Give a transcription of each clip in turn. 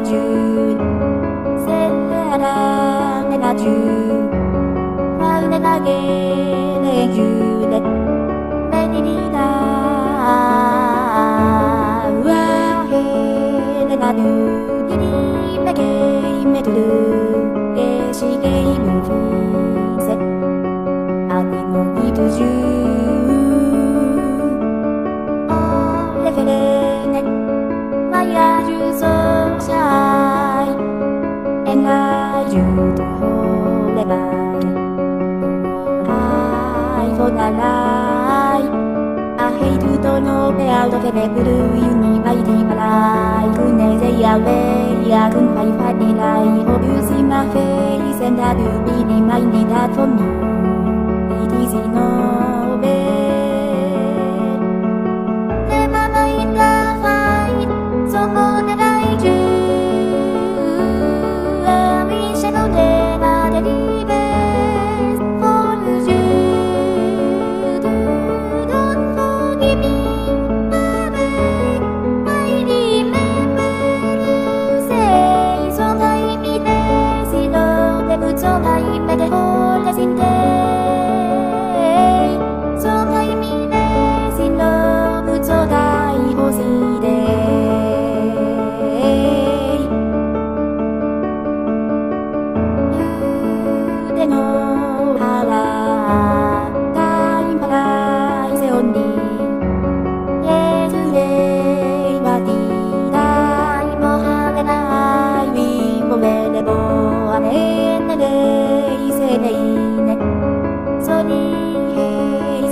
jun Sera ne la jun Fa ne la ge ne jun Ne ni ni la Wa he ne la du Ni ni me ge me tu Ge I for the light I hate to don't know the out of the blue You need my deep light Couldn't say away I couldn't fight fight the light Hope you see my face And that you be reminded that for me It is no bad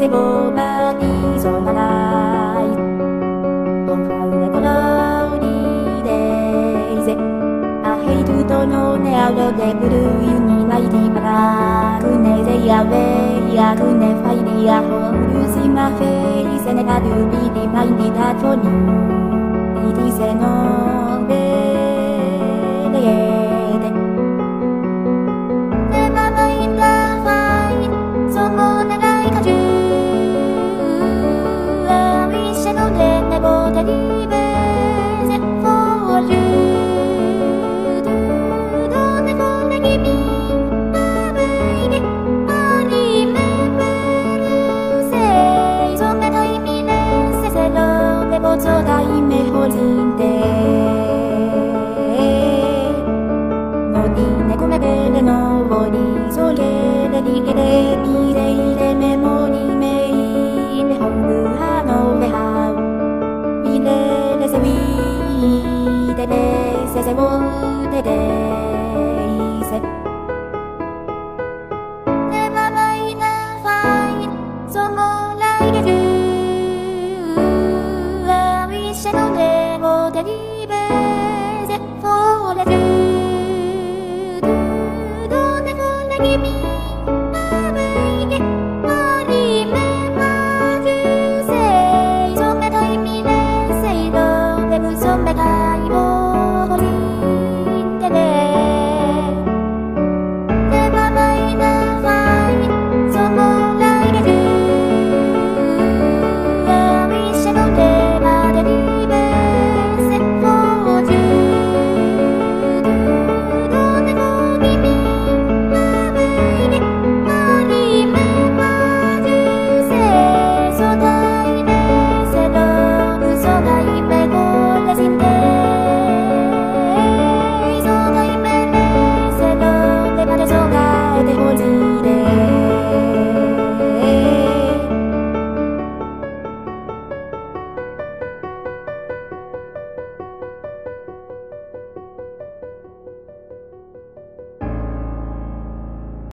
ヘイセボマディソラライオンファウレコロリデイゼ I hate to don't know now the blue you need my deep I couldn't say away I couldn't find the home you see my face and I do be reminded that for me it is no bad 你。